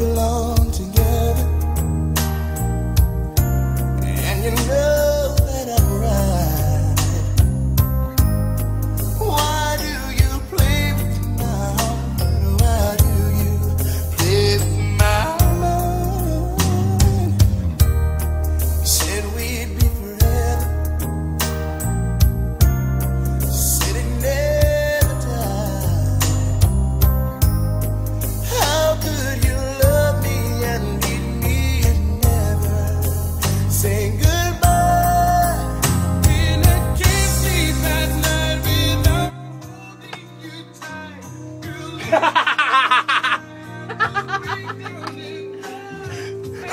belong.